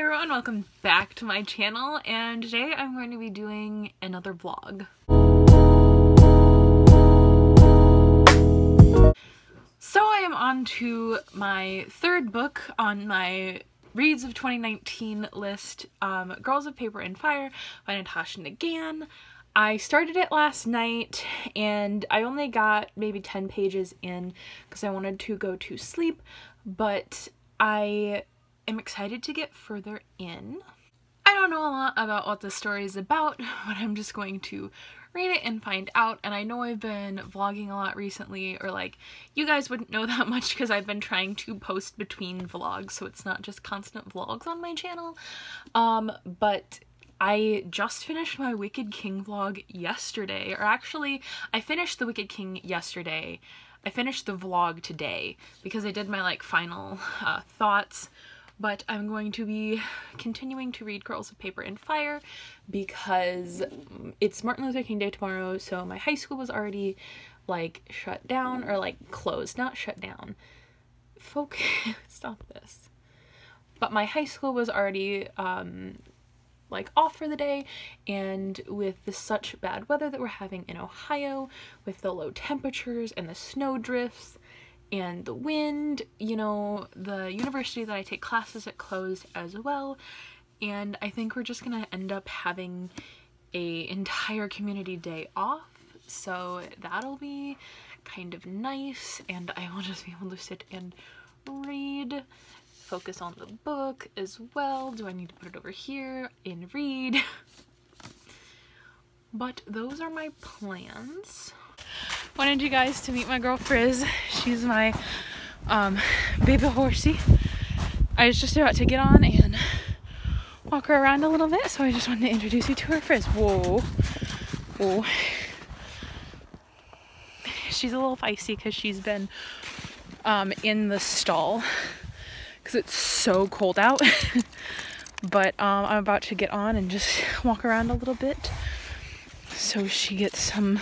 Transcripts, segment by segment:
Hi everyone, welcome back to my channel and today I'm going to be doing another vlog. So I am on to my third book on my Reads of 2019 list, um, Girls of Paper and Fire by Natasha Ngan. I started it last night and I only got maybe 10 pages in because I wanted to go to sleep, but I am excited to get further in. I don't know a lot about what the story is about, but I'm just going to read it and find out. And I know I've been vlogging a lot recently, or like, you guys wouldn't know that much because I've been trying to post between vlogs, so it's not just constant vlogs on my channel. Um, but I just finished my Wicked King vlog yesterday, or actually, I finished the Wicked King yesterday. I finished the vlog today because I did my like final uh, thoughts but I'm going to be continuing to read Girls of Paper and Fire because it's Martin Luther King Day tomorrow, so my high school was already like shut down or like closed, not shut down. Focus, stop this. But my high school was already um, like off for the day and with the such bad weather that we're having in Ohio with the low temperatures and the snow drifts and the wind, you know, the university that I take classes at closed as well. And I think we're just gonna end up having a entire community day off. So that'll be kind of nice and I will just be able to sit and read, focus on the book as well. Do I need to put it over here and read? but those are my plans wanted you guys to meet my girl Frizz. She's my um, baby horsey. I was just about to get on and walk her around a little bit, so I just wanted to introduce you to her Frizz. Whoa. Whoa. She's a little feisty because she's been um, in the stall because it's so cold out. but um, I'm about to get on and just walk around a little bit so she gets some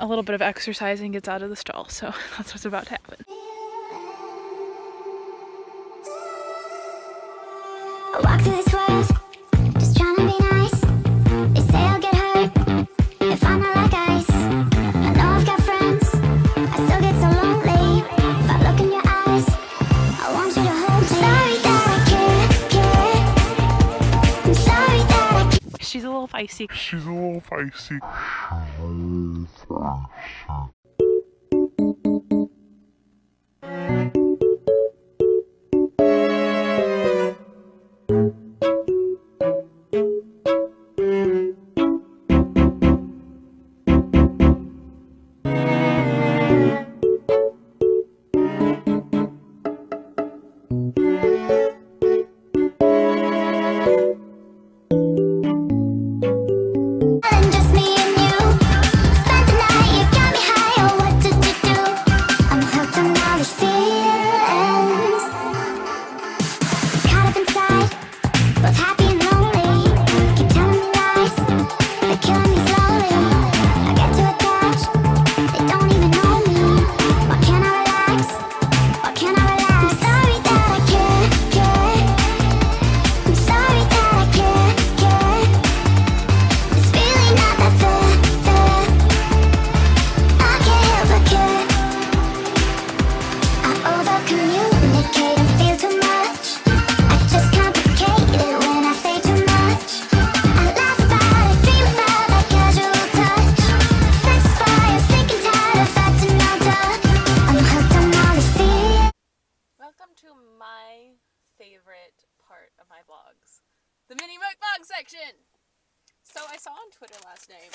a little bit of exercise and gets out of the stall. So that's what's about to happen. walk through this world feisty. She's a little feisty. The mini mukbang section. So I saw on Twitter last night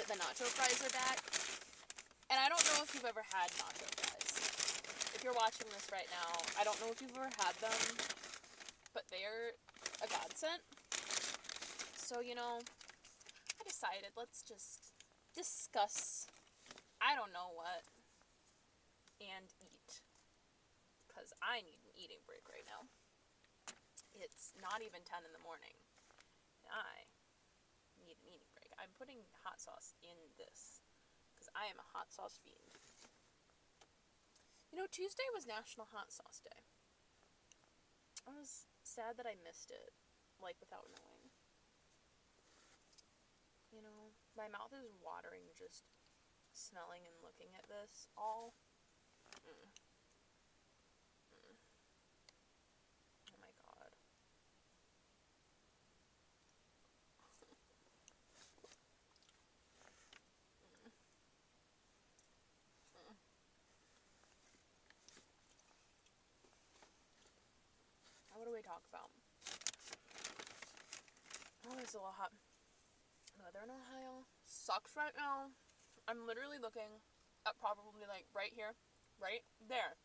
that the nacho fries are back. And I don't know if you've ever had nacho fries. If you're watching this right now, I don't know if you've ever had them, but they're a godsend. So, you know, I decided let's just discuss, I don't know what, and eat. Because I need an eating break right now. It's not even 10 in the morning. I need an eating break. I'm putting hot sauce in this because I am a hot sauce fiend. You know, Tuesday was National Hot Sauce Day. I was sad that I missed it, like without knowing. You know, my mouth is watering just smelling and looking at this all. Mm. Oh my god. Mm. Mm. What do we talk about? Oh, it's a little Hot. Weather in Ohio sucks right now. I'm literally looking at probably like right here, right there,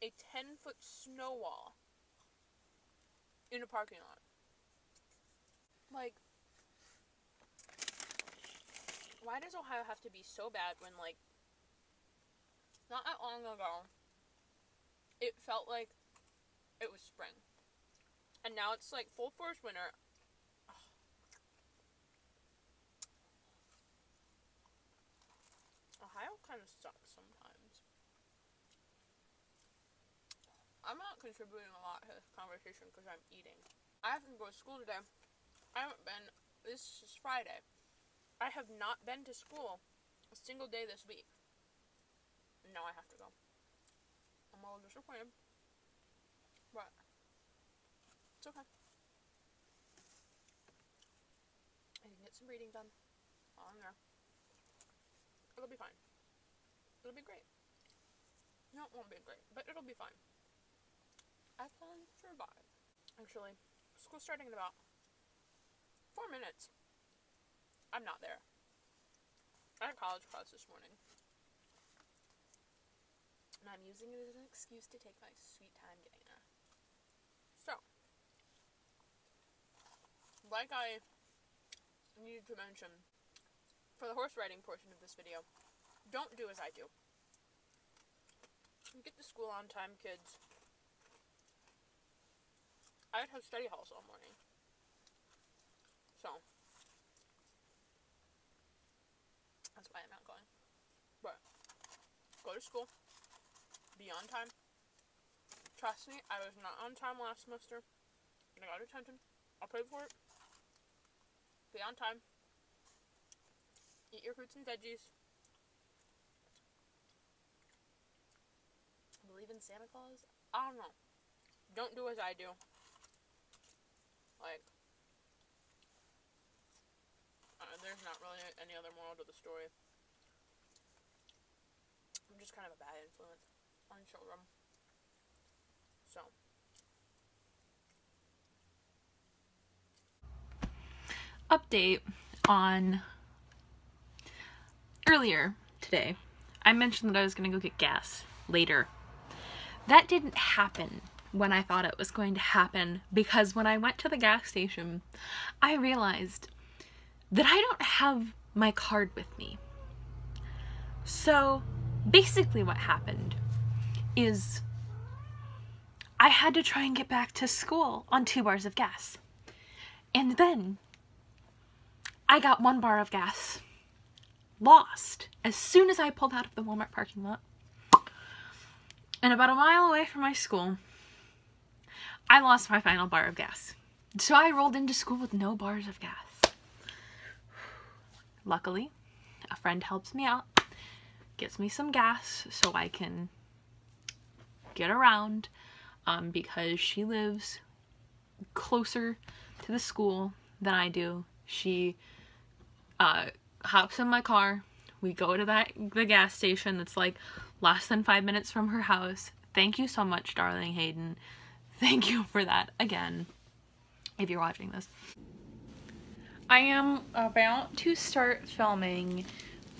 a 10 foot snow wall in a parking lot. Like, why does Ohio have to be so bad when, like, not that long ago, it felt like it was spring. And now it's like full force winter. Ohio kind of sucks sometimes. I'm not contributing a lot to this conversation because I'm eating. I have to go to school today. I haven't been, this is Friday. I have not been to school a single day this week. Now I have to go. I'm a little disappointed. But, it's okay. I can get some reading done oh, on there. It'll be fine. It'll be great. No, it won't be great, but it'll be fine. I can survive. Actually, school's starting in about four minutes. I'm not there. I had college class this morning. And I'm using it as an excuse to take my sweet time getting there. So, like I needed to mention, for the horse riding portion of this video, don't do as I do. Get to school on time, kids. I'd have study halls all morning. So, that's why I'm not going. But, go to school. Be on time. Trust me, I was not on time last semester. And I got attention. I'll pay for it. Be on time. Eat your fruits and veggies. Believe in Santa Claus? I don't know. Don't do as I do. Like, uh, there's not really any other moral to the story. I'm just kind of a bad influence on children. So. Update on earlier today. I mentioned that I was going to go get gas later. That didn't happen when I thought it was going to happen because when I went to the gas station, I realized that I don't have my card with me. So basically, what happened is I had to try and get back to school on two bars of gas. And then I got one bar of gas lost as soon as I pulled out of the Walmart parking lot. And about a mile away from my school, I lost my final bar of gas. So I rolled into school with no bars of gas. Luckily, a friend helps me out, gets me some gas so I can get around um, because she lives closer to the school than I do. She uh, hops in my car. We go to that the gas station that's like less than five minutes from her house. Thank you so much, darling Hayden. Thank you for that again, if you're watching this. I am about to start filming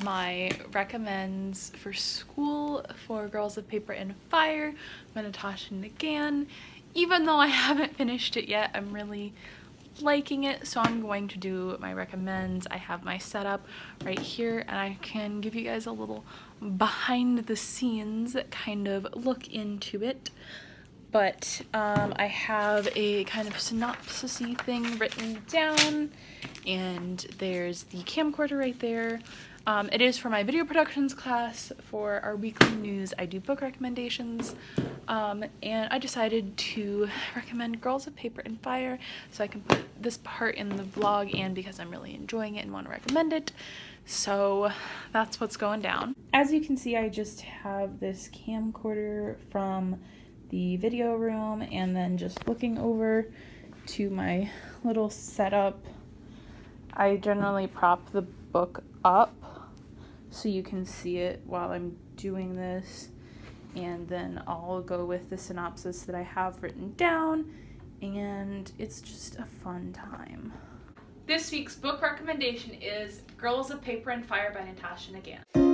my recommends for school for Girls of Paper and Fire by Natasha Ngan. Even though I haven't finished it yet, I'm really liking it so I'm going to do my recommends. I have my setup right here and I can give you guys a little behind the scenes kind of look into it. But um, I have a kind of synopsis thing written down and there's the camcorder right there Um, it is for my video productions class. For our weekly news, I do book recommendations. Um, and I decided to recommend Girls of Paper and Fire so I can put this part in the vlog and because I'm really enjoying it and want to recommend it. So that's what's going down. As you can see, I just have this camcorder from the video room and then just looking over to my little setup. I generally prop the book up so you can see it while I'm doing this and then I'll go with the synopsis that I have written down and it's just a fun time. This week's book recommendation is Girls of Paper and Fire by Natasha Ngan.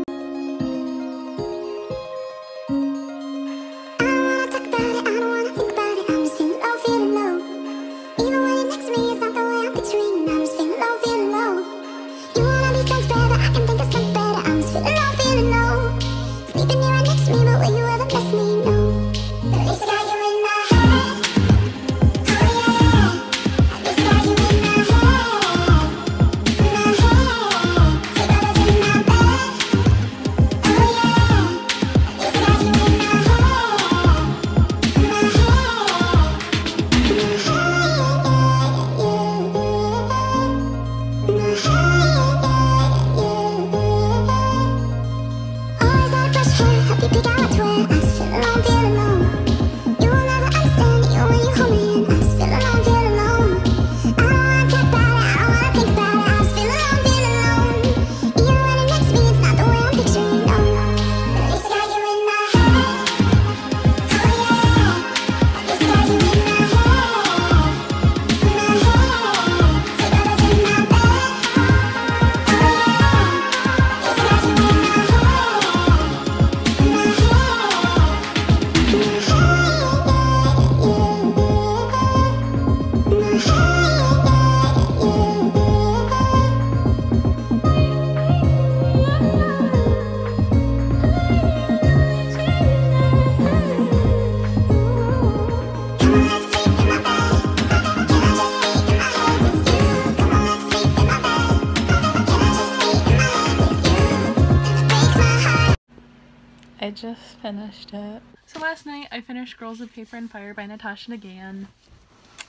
I just finished it. So last night I finished Girls of Paper and Fire by Natasha Ngan.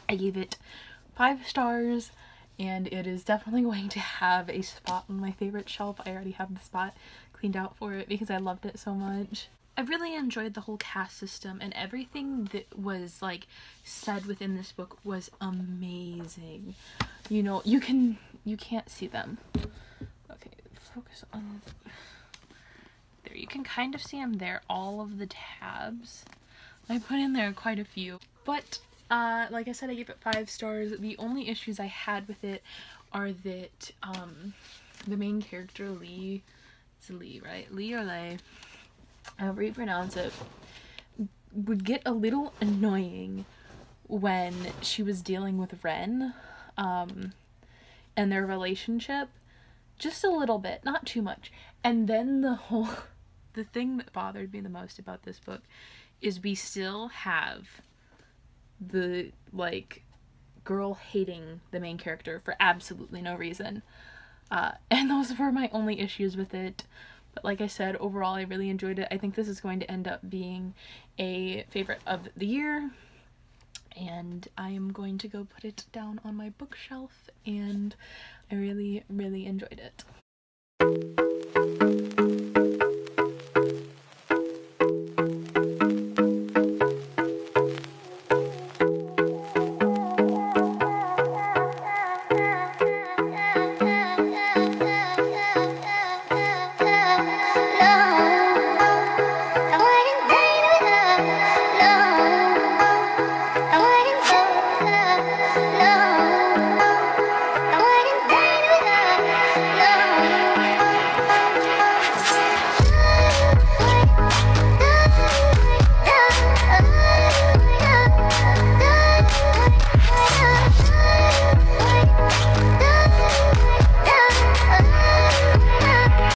I gave it five stars and it is definitely going to have a spot on my favorite shelf. I already have the spot cleaned out for it because I loved it so much. I really enjoyed the whole caste system and everything that was like said within this book was amazing. You know, you can you can't see them. Okay, focus on You can kind of see them there, all of the tabs. I put in there quite a few. But, uh, like I said, I gave it five stars. The only issues I had with it are that, um, the main character, Lee, it's Lee, right? Lee or Lay, however you pronounce it, would get a little annoying when she was dealing with Wren, um, and their relationship. Just a little bit, not too much. And then the whole the thing that bothered me the most about this book is we still have the like girl hating the main character for absolutely no reason. Uh, and those were my only issues with it. But like I said, overall I really enjoyed it. I think this is going to end up being a favorite of the year. And I am going to go put it down on my bookshelf and I really, really enjoyed it.